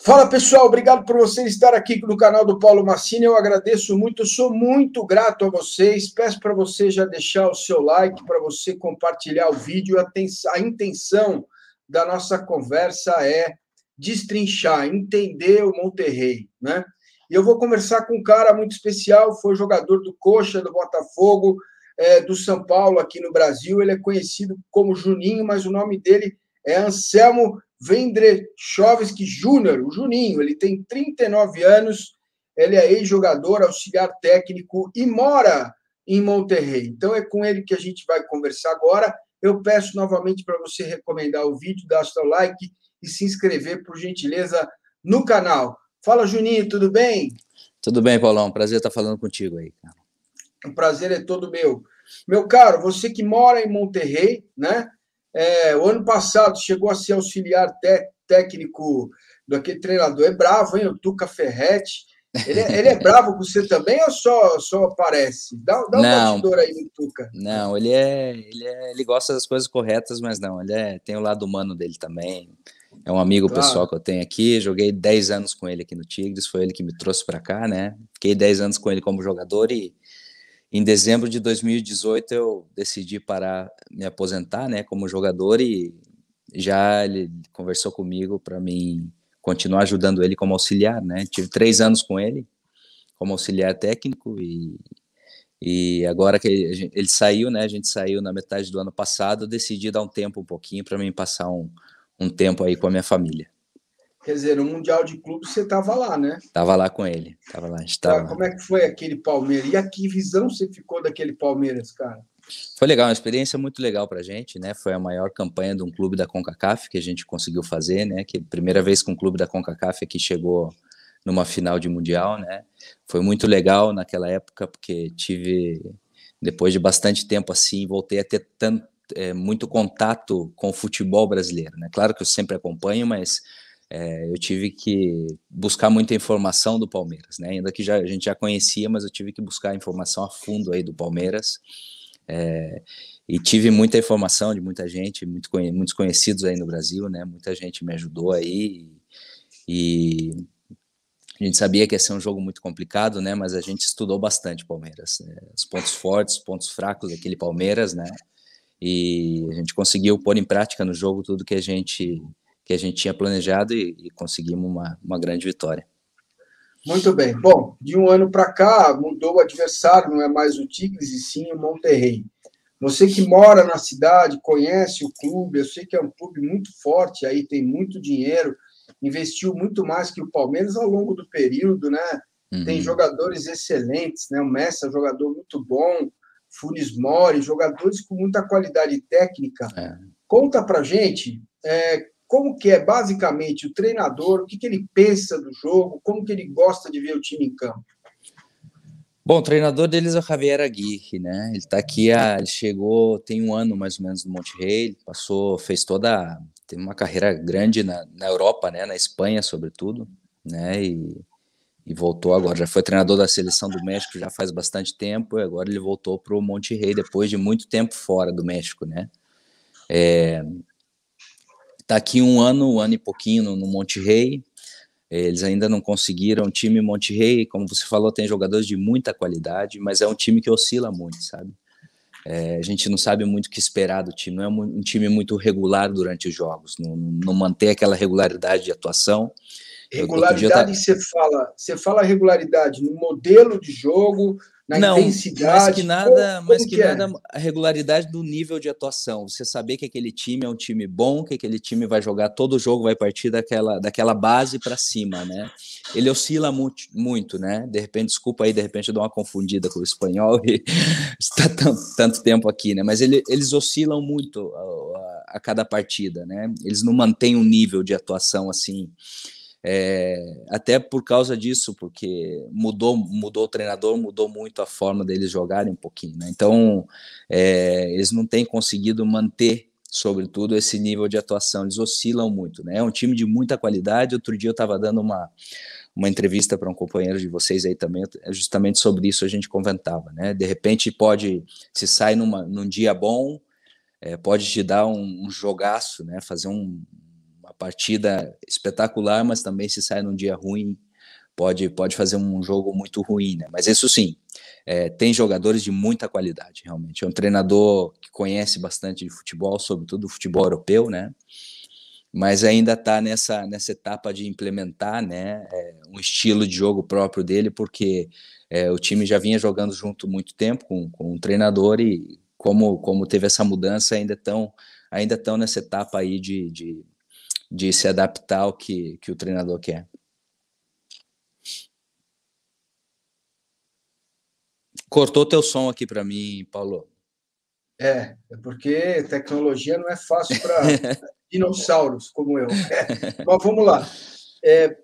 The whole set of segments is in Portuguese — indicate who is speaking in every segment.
Speaker 1: Fala pessoal, obrigado por vocês estar aqui no canal do Paulo Massini. Eu agradeço muito, sou muito grato a vocês. Peço para você já deixar o seu like, para você compartilhar o vídeo. A intenção da nossa conversa é destrinchar, entender o Monterrey, né? E eu vou conversar com um cara muito especial, foi jogador do Coxa, do Botafogo, é, do São Paulo aqui no Brasil. Ele é conhecido como Juninho, mas o nome dele é Anselmo Vendrechovski Júnior, o Juninho. Ele tem 39 anos, ele é ex-jogador, auxiliar técnico e mora em Monterrey. Então é com ele que a gente vai conversar agora. Eu peço novamente para você recomendar o vídeo, dar seu like e se inscrever, por gentileza, no canal. Fala, Juninho, tudo bem?
Speaker 2: Tudo bem, Paulão. Prazer estar falando contigo aí, cara.
Speaker 1: O prazer é todo meu. Meu caro, você que mora em Monterrey, né? É, o ano passado chegou a ser auxiliar técnico daquele treinador. É bravo, hein? O Tuca Ferretti. Ele é, ele é bravo com você também ou só, só aparece? Dá, dá um
Speaker 2: batidor aí no Tuca. Não, ele é, ele é. Ele gosta das coisas corretas, mas não, ele é, tem o lado humano dele também. É um amigo claro. pessoal que eu tenho aqui. Joguei 10 anos com ele aqui no Tigres, foi ele que me trouxe para cá, né? Fiquei 10 anos com ele como jogador e em dezembro de 2018 eu decidi parar, me aposentar, né, como jogador e já ele conversou comigo para mim continuar ajudando ele como auxiliar, né? Tive três anos com ele como auxiliar técnico e, e agora que ele, saiu, né? A gente saiu na metade do ano passado, decidi dar um tempo um pouquinho para mim passar um, um tempo aí com a minha família.
Speaker 1: Quer dizer, no Mundial de Clubes você estava lá, né?
Speaker 2: Tava lá com ele. Tava lá, estava.
Speaker 1: Ah, como é que foi aquele Palmeiras? E a que visão você ficou daquele Palmeiras, cara?
Speaker 2: Foi legal, uma experiência muito legal para a gente, né? Foi a maior campanha de um clube da CONCACAF que a gente conseguiu fazer, né? Que primeira vez que um clube da CONCACAF aqui chegou numa final de mundial, né? Foi muito legal naquela época porque tive depois de bastante tempo assim voltei a ter tanto é, muito contato com o futebol brasileiro, né? Claro que eu sempre acompanho, mas é, eu tive que buscar muita informação do Palmeiras, né? Ainda que já, a gente já conhecia, mas eu tive que buscar informação a fundo aí do Palmeiras. É, e tive muita informação de muita gente, muito, muitos conhecidos aí no Brasil, né? Muita gente me ajudou aí e a gente sabia que ia ser um jogo muito complicado, né? Mas a gente estudou bastante Palmeiras, né? os pontos fortes, os pontos fracos daquele Palmeiras, né? E a gente conseguiu pôr em prática no jogo tudo que a gente que a gente tinha planejado e, e conseguimos uma, uma grande vitória.
Speaker 1: Muito bem. Bom, de um ano para cá, mudou o adversário, não é mais o Tigres e sim o Monterrey. Você que mora na cidade, conhece o clube, eu sei que é um clube muito forte, aí tem muito dinheiro, investiu muito mais que o Palmeiras ao longo do período, né? Uhum. Tem jogadores excelentes, né? O Messi é um jogador muito bom, Funes Mori, jogadores com muita qualidade técnica. É. Conta pra gente é, como que é basicamente o treinador, o que, que ele pensa do jogo, como que ele gosta de ver o time em campo.
Speaker 2: Bom, o treinador deles é o Javier Aguirre, né? Ele está aqui, ele chegou tem um ano mais ou menos no Monte Rei, passou, fez toda, tem uma carreira grande na, na Europa, né? Na Espanha, sobretudo, né? E, e voltou agora, já foi treinador da seleção do México já faz bastante tempo, e agora ele voltou para o Monte Rei depois de muito tempo fora do México, né? É, Está aqui um ano, um ano e pouquinho no, no Monte Rei. Eles ainda não conseguiram. O time Monte Rei, como você falou, tem jogadores de muita qualidade, mas é um time que oscila muito, sabe? É, a gente não sabe muito o que esperar do time. Não é um, time muito regular durante os jogos, não, não mantém aquela regularidade de atuação.
Speaker 1: Regularidade, tá... você fala, você fala regularidade no modelo de jogo, na não, intensidade.
Speaker 2: Mais que nada, como, mais que, que é? nada, a regularidade do nível de atuação. Você saber que aquele time é um time bom, que aquele time vai jogar todo o jogo, vai partir daquela, daquela base para cima, né? Ele oscila muito, muito, né? De repente, desculpa aí, de repente eu dou uma confundida com o espanhol e está tanto, tanto tempo aqui, né? Mas ele, eles oscilam muito a, a, a cada partida, né? Eles não mantêm um nível de atuação assim é, até por causa disso, porque mudou, mudou o treinador, mudou muito a forma deles jogarem um pouquinho. Né? Então, é, eles não têm conseguido manter, sobretudo, esse nível de atuação. Eles oscilam muito. Né? É um time de muita qualidade. Outro dia eu estava dando uma, uma entrevista para um companheiro de vocês aí também, justamente sobre isso a gente comentava. Né? De repente, pode, se sai numa, num dia bom, é, pode te dar um, um jogaço, né? fazer um partida espetacular, mas também se sai num dia ruim, pode, pode fazer um jogo muito ruim, né? Mas isso sim, é, tem jogadores de muita qualidade, realmente. É um treinador que conhece bastante de futebol, sobretudo futebol europeu, né? Mas ainda está nessa, nessa etapa de implementar né, é, um estilo de jogo próprio dele, porque é, o time já vinha jogando junto muito tempo com, com o treinador e como, como teve essa mudança, ainda estão ainda estão nessa etapa aí de, de, de se adaptar ao que, que o treinador quer. Cortou teu som aqui para mim, Paulo.
Speaker 1: É, é porque tecnologia não é fácil para dinossauros como eu. É, mas vamos lá. É,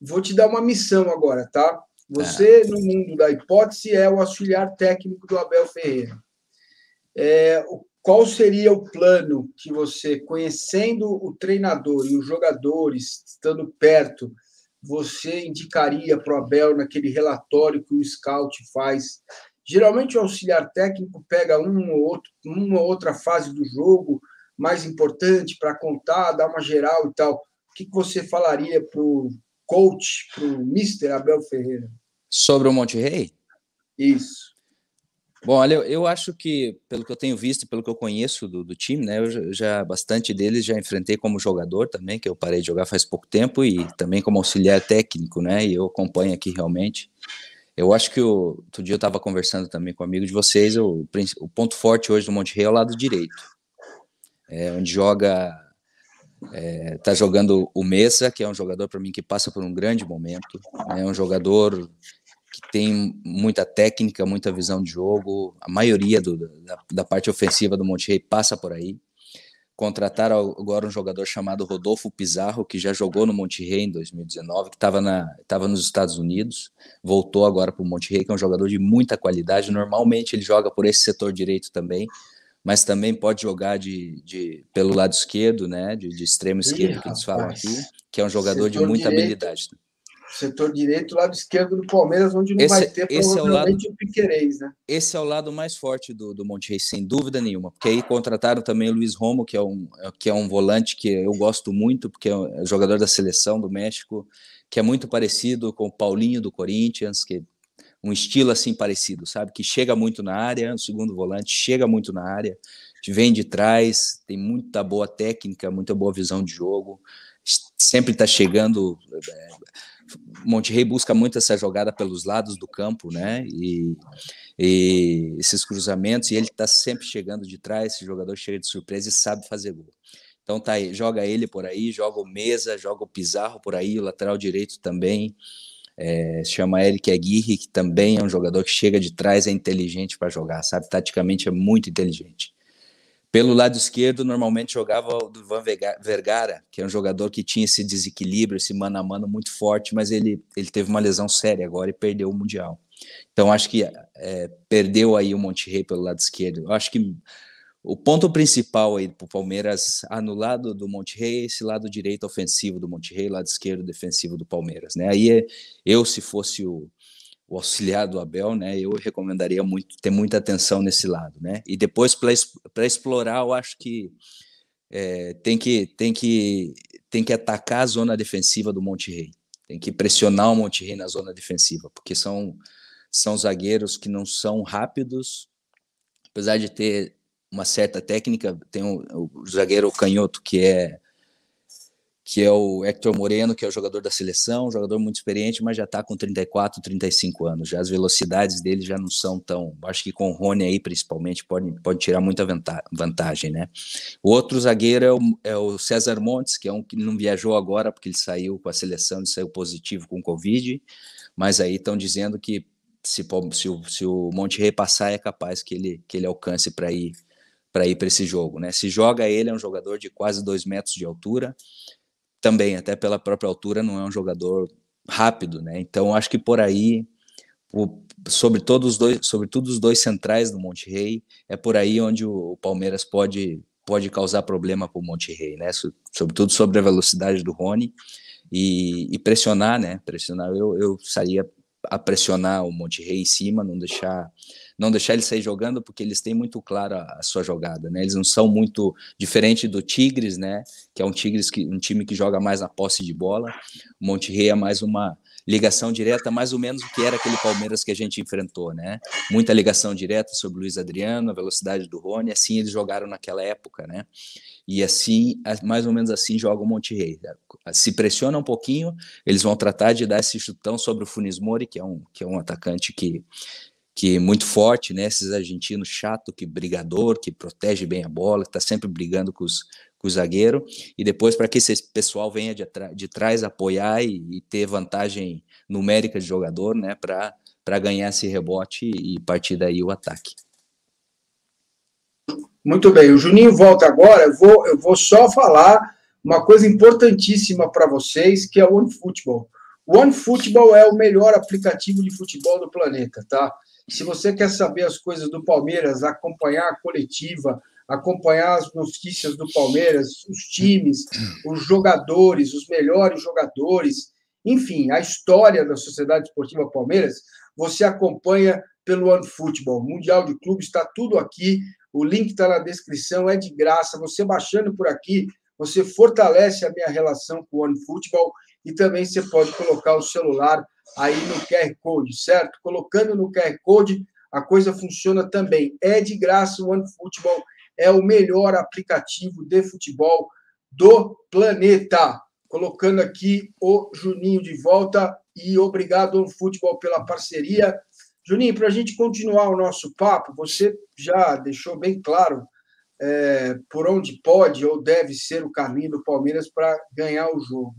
Speaker 1: vou te dar uma missão agora, tá? Você, no mundo da hipótese, é o auxiliar técnico do Abel Ferreira. É, qual seria o plano que você, conhecendo o treinador e os jogadores, estando perto, você indicaria para o Abel naquele relatório que o scout faz? Geralmente o auxiliar técnico pega um ou outro, uma ou outra fase do jogo mais importante para contar, dar uma geral e tal. O que você falaria para o coach, para o Mr. Abel Ferreira?
Speaker 2: Sobre o Monte Rei?
Speaker 1: Isso.
Speaker 2: Bom, olha, eu, acho que, pelo que eu tenho visto, pelo que eu conheço do, do time, né, eu já, bastante deles já enfrentei como jogador também, que eu parei de jogar faz pouco tempo, e também como auxiliar técnico, né, e eu acompanho aqui realmente. Eu acho que o, outro dia eu estava conversando também com um amigo de vocês, o, o ponto forte hoje do Monte Rei é o lado direito, é, onde joga é, tá jogando o Mesa, que é um jogador para mim que passa por um grande momento, é um jogador que tem muita técnica, muita visão de jogo. A maioria do, da, da, parte ofensiva do Monterrey passa por aí. Contrataram agora um jogador chamado Rodolfo Pizarro, que já jogou no Monterrey em 2019, que estava tava nos Estados Unidos, voltou agora para o Monterrey, que é um jogador de muita qualidade. Normalmente ele joga por esse setor direito também, mas também pode jogar de, de pelo lado esquerdo, né, de, de extremo esquerdo, Ih, que eles falam aqui, que é um jogador de muita direito. habilidade
Speaker 1: setor direito, lado esquerdo do Palmeiras, onde não esse, vai ter esse é o, lado, o Piquerez, né?
Speaker 2: Esse é o lado mais forte do, do Monte Rei, sem dúvida nenhuma, porque aí contrataram também o Luiz Romo, que é, um, que é um volante que eu gosto muito, porque é, é jogador da seleção do México, que é muito parecido com o Paulinho do Corinthians, que um estilo assim parecido, sabe? Que chega muito na área, o segundo volante chega muito na área, vem de trás, tem muita boa técnica, muita boa visão de jogo, sempre está chegando é, Monterrey busca muito essa jogada pelos lados do campo, né? E, e esses cruzamentos, e ele está sempre chegando de trás, esse jogador chega de surpresa e sabe fazer gol. Então tá aí, joga ele por aí, joga o Mesa, joga o Pizarro por aí, o lateral direito também. É, chama Eric Aguirre, que também é um jogador que chega de trás, é inteligente para jogar, sabe? Taticamente é muito inteligente. Pelo lado esquerdo, normalmente jogava o Van Vergara, que é um jogador que tinha esse desequilíbrio, esse mano a mano muito forte, mas ele, ele teve uma lesão séria agora e perdeu o Mundial. Então, acho que é, perdeu aí o Monterrey pelo lado esquerdo. Eu acho que o ponto principal aí para o Palmeiras anulado do Monterrey é esse lado direito ofensivo do Monterrey, lado esquerdo defensivo do Palmeiras. Né? Aí eu, se fosse o, o auxiliar do Abel, né? Eu recomendaria muito ter muita atenção nesse lado, né? E depois para explorar, eu acho que é, tem que tem que tem que atacar a zona defensiva do Monte Rei. Tem que pressionar o Monte Rei na zona defensiva, porque são são zagueiros que não são rápidos, apesar de ter uma certa técnica. Tem o, o zagueiro canhoto que é que é o Hector Moreno, que é o jogador da seleção, um jogador muito experiente, mas já está com 34, 35 anos. Já as velocidades dele já não são tão. Acho que com o Rony aí, principalmente, pode, pode tirar muita vantagem, né? O outro zagueiro é o, é o César Montes, que é um que não viajou agora, porque ele saiu com a seleção e saiu positivo com Covid, mas aí estão dizendo que se, se, o, se o Monte Rei passar, é capaz que ele, que ele alcance para ir para ir para esse jogo, né? Se joga ele é um jogador de quase dois metros de altura, também, até pela própria altura, não é um jogador rápido, né? Então acho que por aí, o, sobre todos os dois, sobretudo os dois centrais do Monte Rei, é por aí onde o, o Palmeiras pode pode causar problema para o Monte Rei, né? So, sobretudo sobre a velocidade do Rony e, e pressionar, né? Pressionar, eu, eu sairia a pressionar o Monte Rei em cima, não deixar não deixar ele sair jogando, porque eles têm muito claro a, a, sua jogada, né? Eles não são muito diferente do Tigres, né? Que é um Tigres que um time que joga mais na posse de bola. O Monte Rei é mais uma ligação direta, mais ou menos o que era aquele Palmeiras que a gente enfrentou, né? Muita ligação direta sobre o Luiz Adriano, a velocidade do Rony, assim eles jogaram naquela época, né? E assim, mais ou menos assim joga o Monte Rei. Se pressiona um pouquinho, eles vão tratar de dar esse chutão sobre o Funes Mori, que é um, que é um atacante que, que é muito forte, né? Esses argentinos chato, que brigador, que protege bem a bola, que está sempre brigando com os, com o zagueiro, e depois para que esse pessoal venha de, de trás apoiar e, e, ter vantagem numérica de jogador, né, para ganhar esse rebote e partir daí o ataque.
Speaker 1: Muito bem, o Juninho volta agora, eu vou, eu vou só falar uma coisa importantíssima para vocês, que é o OneFootball. O OneFootball é o melhor aplicativo de futebol do planeta, tá? Se você quer saber as coisas do Palmeiras, acompanhar a coletiva, acompanhar as notícias do Palmeiras, os times, os jogadores, os melhores jogadores, enfim, a história da Sociedade Esportiva Palmeiras, você acompanha pelo OneFootball. Mundial de Clubes está tudo aqui. O link está na descrição, é de graça. Você baixando por aqui, você fortalece a minha relação com o OneFootball e também você pode colocar o celular aí no QR Code, certo? Colocando no QR Code, a coisa funciona também. É de graça o OneFootball é o melhor aplicativo de futebol do planeta. Colocando aqui o Juninho de volta e obrigado ao futebol pela parceria. Juninho, para a gente continuar o nosso papo, você já deixou bem claro é, por onde pode ou deve ser o caminho do Palmeiras para ganhar o jogo.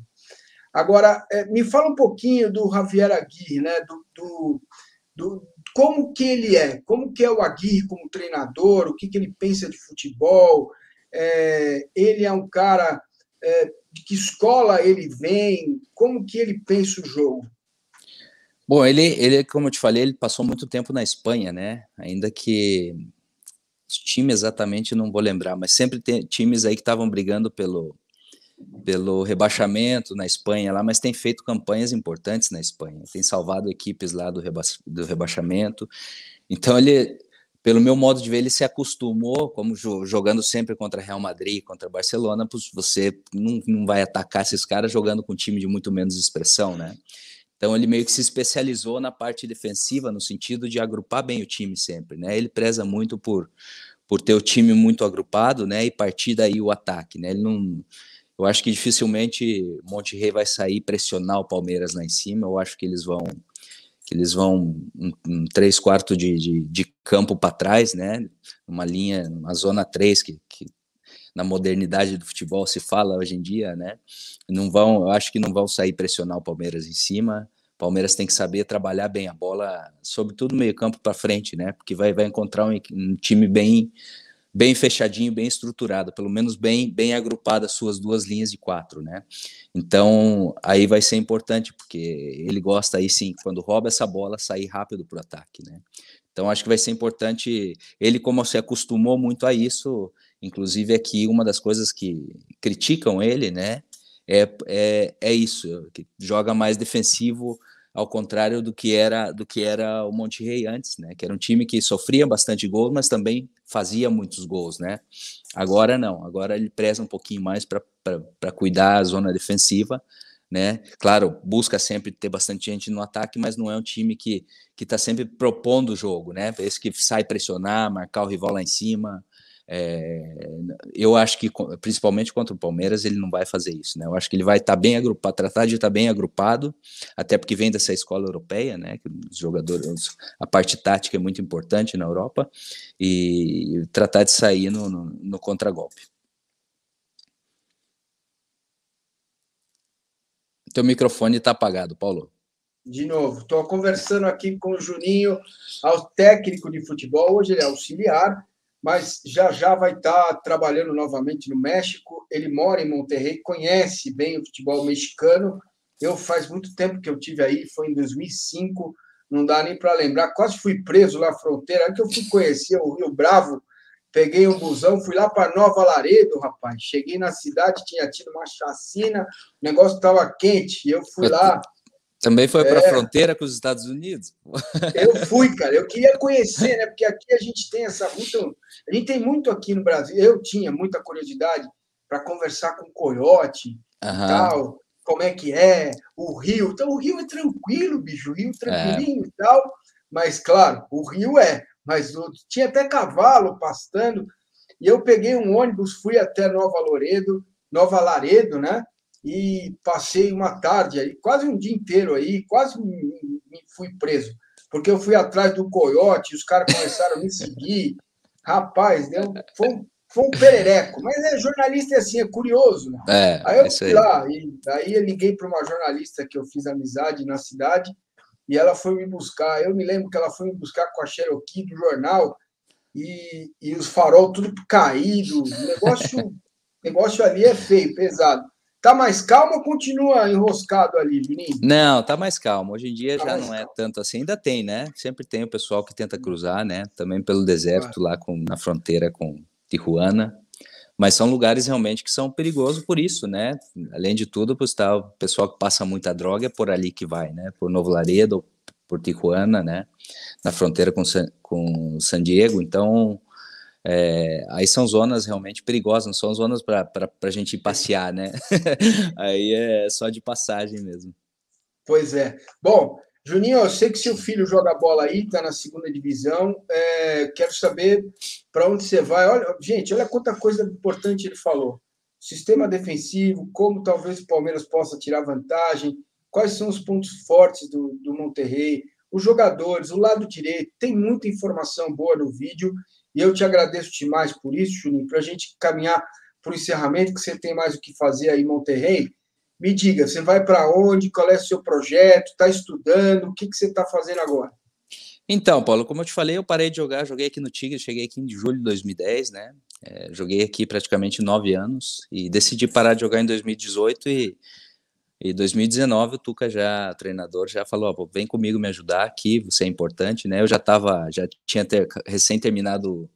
Speaker 1: Agora, é, me fala um pouquinho do Javier Aguirre, né? do, do, do como que ele é, como que é o Aguirre como treinador, o que, que ele pensa de futebol, é, ele é um cara é, de que escola ele vem, como que ele pensa o jogo?
Speaker 2: Bom, ele, ele, como eu te falei, ele passou muito tempo na Espanha, né? Ainda que os times exatamente não vou lembrar, mas sempre tem times aí que estavam brigando pelo, pelo rebaixamento na Espanha lá, mas tem feito campanhas importantes na Espanha, tem salvado equipes lá do, reba do rebaixamento. Então ele, pelo meu modo de ver, ele se acostumou, como jogando sempre contra Real Madrid, contra Barcelona, você não, não vai atacar esses caras jogando com um time de muito menos expressão, né? Então ele meio que se especializou na parte defensiva, no sentido de agrupar bem o time sempre, né? Ele preza muito por por ter o time muito agrupado, né? E partir daí o ataque, né? Ele não eu acho que dificilmente Monte Rei vai sair pressionar o Palmeiras lá em cima. Eu acho que eles vão que eles vão um, um três quartos de, de, de campo para trás, né? Uma linha, uma zona 3 que, que na modernidade do futebol se fala hoje em dia, né? Não vão, eu acho que não vão sair pressionar o Palmeiras em cima. Palmeiras tem que saber trabalhar bem a bola, sobretudo meio campo para frente, né? Porque vai, vai encontrar um, um time bem bem fechadinho, bem estruturado, pelo menos bem bem agrupado as suas duas linhas de quatro, né? Então aí vai ser importante porque ele gosta aí sim quando rouba essa bola sair rápido para o ataque, né? Então acho que vai ser importante ele como se acostumou muito a isso, inclusive aqui uma das coisas que criticam ele, né? É, é, é isso, que joga mais defensivo ao contrário do que era do que era o Monte Rei antes, né? Que era um time que sofria bastante gols, mas também fazia muitos gols, né? Agora não, agora ele preza um pouquinho mais para cuidar a zona defensiva, né? Claro, busca sempre ter bastante gente no ataque, mas não é um time que que está sempre propondo o jogo, né? Esse que sai pressionar, marcar o rival lá em cima, é, eu acho que, principalmente contra o Palmeiras, ele não vai fazer isso, né? Eu acho que ele vai estar tá bem agrupado, tratar de estar tá bem agrupado, até porque vem dessa escola europeia, né? Que os jogadores, a parte tática é muito importante na Europa, e tratar de sair no, no, no contragolpe. Teu microfone está apagado, Paulo.
Speaker 1: De novo, estou conversando aqui com o Juninho, ao técnico de futebol, hoje ele é auxiliar, mas já já vai estar trabalhando novamente no México. Ele mora em Monterrey, conhece bem o futebol mexicano. Eu faz muito tempo que eu tive aí, foi em 2005, não dá nem para lembrar. Quase fui preso lá na fronteira, aí que eu fui conhecer o Rio Bravo. Peguei um busão, fui lá para Nova Laredo, rapaz. Cheguei na cidade, tinha tido uma chacina, o negócio estava quente, e eu fui lá
Speaker 2: Também foi para a é. fronteira com os Estados Unidos?
Speaker 1: Eu fui, cara. Eu queria conhecer, né? Porque aqui a gente tem essa muito, a gente tem muito aqui no Brasil. Eu tinha muita curiosidade para conversar com o coiote uhum. e tal, como é que é o Rio. Então o Rio é tranquilo, bicho, o Rio é tranquilinho é. e tal. Mas claro, o Rio é. Mas tinha até cavalo pastando. E eu peguei um ônibus, fui até Nova Loredo, Nova Laredo, né? E passei uma tarde aí, quase um dia inteiro aí, quase me, fui preso, porque eu fui atrás do coiote, os caras começaram a me seguir. Rapaz, deu, foi, um, foi um perereco, mas é jornalista é assim, é curioso. Né? É, aí eu fui aí. lá, e aí eu liguei para uma jornalista que eu fiz amizade na cidade, e ela foi me buscar. Eu me lembro que ela foi me buscar com a Cherokee do jornal, e, e os farol tudo caído, o negócio, negócio ali é feio, pesado. Tá mais calmo ou continua enroscado ali, Vinícius?
Speaker 2: Não, tá mais calmo. Hoje em dia tá já não é calmo. é tanto assim. Ainda tem, né? Sempre tem o pessoal que tenta cruzar, né? Também pelo deserto lá com, na fronteira com Tijuana. Mas são lugares realmente que são perigosos por isso, né? Além de tudo, tá, o pessoal que passa muita droga é por ali que vai, né? Por Novo Laredo, por Tijuana, né? Na fronteira com, com San Diego. Então, é, aí são zonas realmente perigosas, não são zonas para a gente passear, né? aí é só de passagem mesmo.
Speaker 1: Pois é. Bom, Juninho, eu sei que seu filho joga bola aí, está na segunda divisão. É, quero saber para onde você vai. Olha, gente, olha quanta coisa importante ele falou. Sistema defensivo, como talvez o Palmeiras possa tirar vantagem, quais são os pontos fortes do, do Monterrey, os jogadores, o lado direito. Tem muita informação boa no vídeo e eu te agradeço demais por isso, Juninho, para a gente caminhar para o encerramento, que você tem mais o que fazer aí em Monterrey. Me diga, você vai para onde? Qual é o seu projeto? Está estudando? O que, que você está fazendo agora?
Speaker 2: Então, Paulo, como eu te falei, eu parei de jogar, joguei aqui no Tigre, cheguei aqui em julho de 2010, né? É, joguei aqui praticamente nove anos e decidi parar de jogar em 2018 e em 2019 o Tuca já treinador já falou, vem comigo me ajudar aqui, você é importante, né? Eu já estava, já tinha ter, recém terminado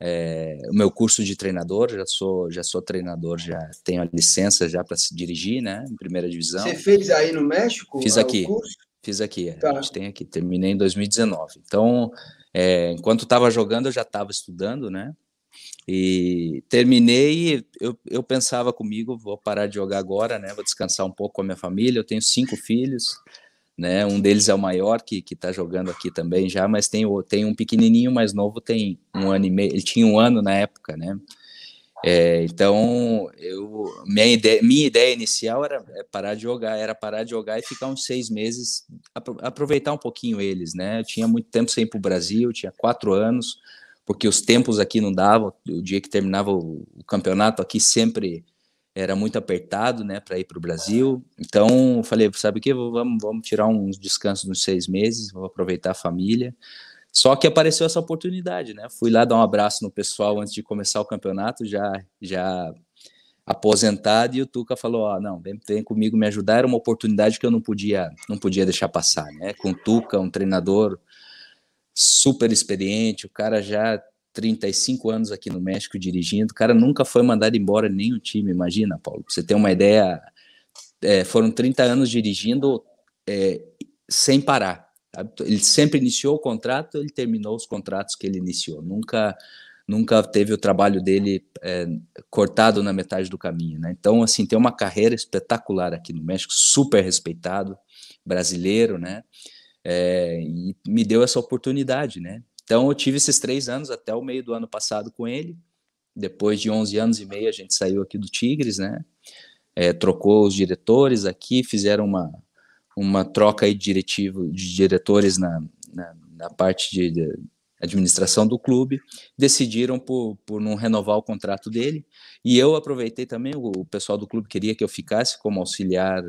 Speaker 2: é, o meu curso de treinador, já sou já sou treinador, já tenho a licença já para se dirigir, né? Em primeira divisão.
Speaker 1: Você fez aí no México?
Speaker 2: Fiz aqui. Fiz aqui, tá. a gente tem aqui. Terminei em 2019. Então, é, enquanto estava jogando, eu já estava estudando, né? E terminei, eu, eu pensava comigo, vou parar de jogar agora, né? Vou descansar um pouco com a minha família. Eu tenho cinco filhos, né? Um deles é o maior que que está jogando aqui também já, mas tem tem um pequenininho mais novo, tem um ano e meio. Ele tinha um ano na época, né? É, então, eu, minha, ideia, minha ideia inicial era é parar de jogar, era parar de jogar e ficar uns seis meses, aproveitar um pouquinho eles, né? Eu tinha muito tempo sem ir para o Brasil, tinha quatro anos, porque os tempos aqui não davam. O dia que terminava o, o campeonato aqui sempre era muito apertado, né, para ir para o Brasil. Então, falei, sabe o que? Vamos, vamos tirar uns descansos uns seis meses, vou aproveitar a família. Só que apareceu essa oportunidade, né? Fui lá dar um abraço no pessoal antes de começar o campeonato, já já aposentado e o Tuca falou, ó, oh, não, vem, vem comigo me ajudar, era uma oportunidade que eu não podia não podia deixar passar, né? Com o Tuca, um treinador super experiente, o cara já 35 anos aqui no México dirigindo, o cara nunca foi mandado embora nem o time, imagina, Paulo, pra você ter uma ideia, é, foram 30 anos dirigindo é, sem parar, ele sempre iniciou o contrato, ele terminou os contratos que ele iniciou, nunca nunca teve o trabalho dele é, cortado na metade do caminho, né? Então, assim, tem uma carreira espetacular aqui no México, super respeitado, brasileiro, né? É, e me deu essa oportunidade, né? Então eu tive esses três anos até o meio do ano passado com ele. Depois de 11 anos e meio a gente saiu aqui do Tigres, né? É, trocou os diretores aqui, fizeram uma, uma troca aí de, diretivo, de diretores na, na, na parte de, de, administração do clube, decidiram por, por não renovar o contrato dele, e eu aproveitei também, o, o pessoal do clube queria que eu ficasse como auxiliar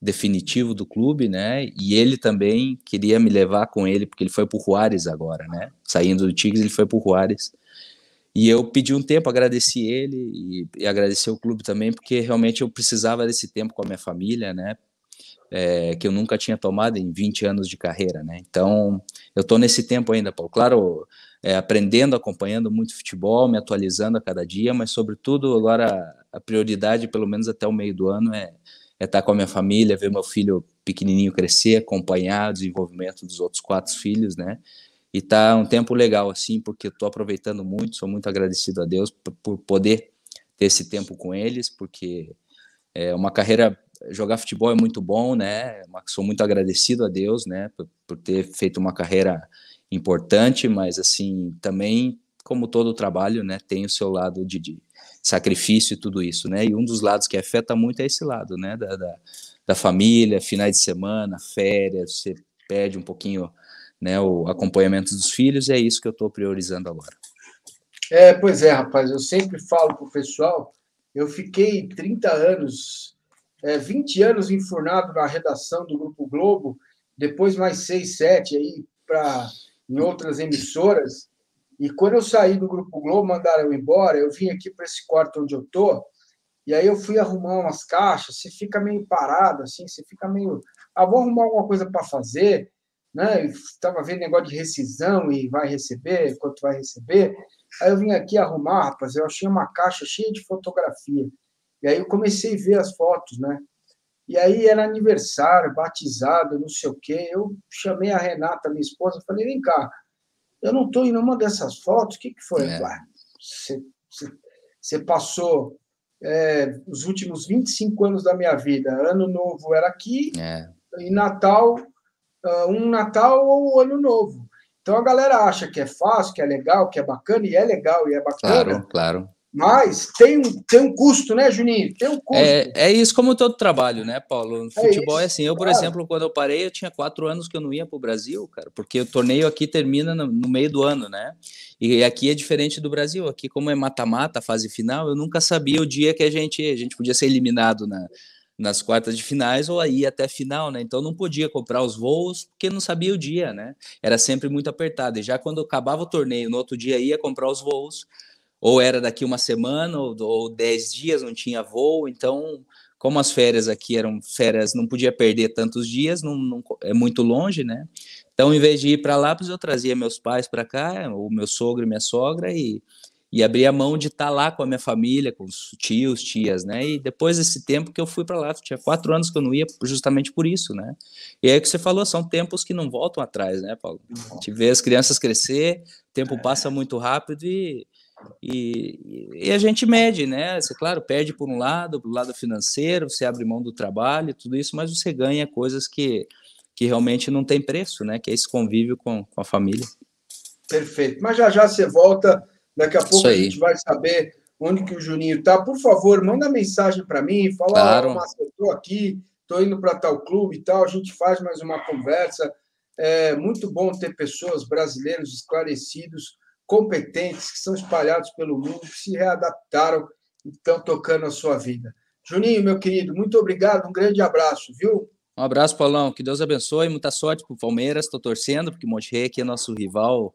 Speaker 2: definitivo do clube, né? E ele também queria me levar com ele, porque ele foi para o Juárez agora, né? Saindo do Tigres, ele foi para o Juárez. E eu pedi um tempo, agradeci ele e, e agradeci o clube também, porque realmente eu precisava desse tempo com a minha família, né? É, que eu nunca tinha tomado em 20 anos de carreira, né? Então, eu estou nesse tempo ainda, Paulo. Claro, é, aprendendo, acompanhando muito futebol, me atualizando a cada dia, mas, sobretudo, agora a prioridade, pelo menos até o meio do ano, é é estar com a minha família, ver meu filho pequenininho crescer, acompanhar o desenvolvimento dos outros quatro filhos, né? E tá um tempo legal, assim, porque eu tô aproveitando muito, sou muito agradecido a Deus por, poder ter esse tempo com eles, porque é uma carreira, jogar futebol é muito bom, né? Sou muito agradecido a Deus, né, por, por ter feito uma carreira importante, mas assim, também, como todo trabalho, né, tem o seu lado de, de sacrifício e tudo isso, né? E um dos lados que afeta muito é esse lado, né, da, da, da família, finais de semana, férias, você perde um pouquinho né, o acompanhamento dos filhos, e é isso que eu estou priorizando agora.
Speaker 1: É, pois é, rapaz, eu sempre falo para o pessoal, eu fiquei 30 anos, é, 20 anos enfurnado na redação do Grupo Globo, depois mais 6, 7 aí para em outras emissoras, e quando eu saí do Grupo Globo, mandaram eu embora, eu vim aqui para esse quarto onde eu tô, e aí eu fui arrumar umas caixas, você fica meio parado, assim, você fica meio, ah, vou arrumar alguma coisa para fazer, né? Estava vendo negócio de rescisão e vai receber, quanto vai receber. Aí eu vim aqui arrumar, rapaz, eu achei uma caixa cheia de fotografia. E aí eu comecei a ver as fotos, né? E aí era aniversário, batizado, não sei o quê. Eu chamei a Renata, minha esposa, falei: vem cá, eu não estou em nenhuma dessas fotos, o que, que foi? É. Você, você, você passou é, os últimos 25 anos da minha vida. Ano novo era aqui, é. e Natal uh, um Natal ou Ano Novo. Então a galera acha que é fácil, que é legal, que é bacana, e é legal, e é bacana.
Speaker 2: Claro, claro.
Speaker 1: Mas tem um, tem um custo, né, Juninho? Tem um custo.
Speaker 2: É, é isso como todo trabalho, né, Paulo? No é futebol é, isso, é assim. Eu, por claro. exemplo, quando eu parei, eu tinha quatro anos que eu não ia para o Brasil, cara, porque o torneio aqui termina no, no, meio do ano, né? E aqui é diferente do Brasil. Aqui, como é mata-mata, fase final, eu nunca sabia o dia que a gente, a gente podia ser eliminado na, nas quartas de finais ou aí até final, né? Então não podia comprar os voos porque não sabia o dia, né? Era sempre muito apertado. E já quando acabava o torneio, no outro dia ia comprar os voos, ou era daqui uma semana ou, ou dez dias, não tinha voo. Então, como as férias aqui eram férias, não podia perder tantos dias, não, não é muito longe, né? Então, em vez de ir para Lápis, eu trazia meus pais para cá, o meu sogro e minha sogra, e e abrir a mão de estar tá lá com a minha família, com os tios, tias, né? E depois desse tempo que eu fui para lá, tinha quatro anos que eu não ia, justamente por isso, né? E aí que você falou, são tempos que não voltam atrás, né, Paulo? A gente vê as crianças crescer, o tempo passa muito rápido e, e, e, a gente mede, né? Você, claro, perde por um lado, do lado financeiro, você abre mão do trabalho, tudo isso, mas você ganha coisas que, que realmente não tem preço, né? Que é esse convívio com, com a família.
Speaker 1: Perfeito. Mas já já você volta Daqui a pouco a gente vai saber onde que o Juninho está. Por favor, manda mensagem para mim, fala, claro. oh, eu estou aqui, estou indo para tal clube e tal, a gente faz mais uma conversa. É muito bom ter pessoas brasileiros esclarecidos, competentes, que são espalhados pelo mundo, que se readaptaram e estão tocando a sua vida. Juninho, meu querido, muito obrigado, um grande abraço, viu?
Speaker 2: Um abraço, Paulão, que Deus abençoe, muita sorte para o Palmeiras, estou torcendo, porque Monterrey aqui é nosso rival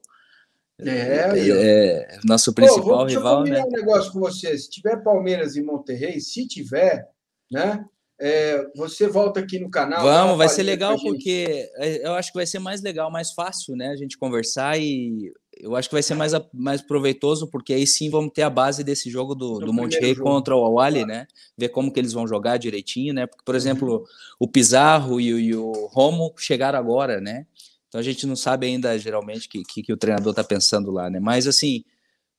Speaker 2: é, é, nosso principal Pô, deixa rival, eu
Speaker 1: né? um negócio com você. Se tiver Palmeiras e Monterrey, se tiver, né? É, você volta aqui no canal.
Speaker 2: Vamos, vai ser legal porque é, eu acho que vai ser mais legal, mais fácil, né? A gente conversar e eu acho que vai ser mais, mais proveitoso porque aí sim vamos ter a base desse jogo do, do Monterrey contra o Awali, né? Ver como que eles vão jogar direitinho, né? Porque, por uhum. exemplo, o Pizarro e o, e o Romo chegaram agora, né? Então a gente não sabe ainda, geralmente, o que, que, que, o treinador está pensando lá, né? Mas assim,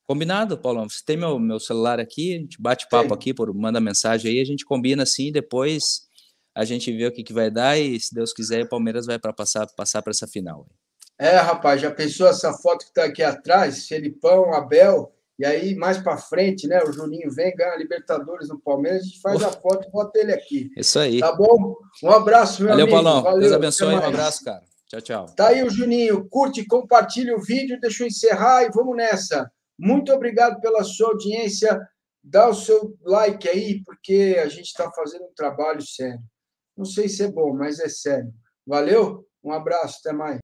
Speaker 2: combinado, Paulão. Você tem meu, meu celular aqui, a gente bate papo Sim. aqui, por, manda mensagem aí, a gente combina assim, depois a gente vê o que, que vai dar e, se Deus quiser, o Palmeiras vai para passar passar para essa final.
Speaker 1: É, rapaz, já pensou essa foto que está aqui atrás? Felipão, Abel, e aí mais para frente, né? O Juninho vem, ganha a Libertadores no Palmeiras, a gente faz a foto e bota ele aqui.
Speaker 2: Isso aí.
Speaker 1: Tá bom? Um abraço, meu
Speaker 2: Valeu,
Speaker 1: amigo.
Speaker 2: Paulão. Valeu, Deus abençoe, um abraço, cara. Tchau, tchau.
Speaker 1: Tá aí o Juninho. Curte, compartilha o vídeo. Deixa eu encerrar e vamos nessa. Muito obrigado pela sua audiência. Dá o seu like aí, porque a gente está fazendo um trabalho sério. Não sei se é bom, mas é sério. Valeu? Um abraço, até mais.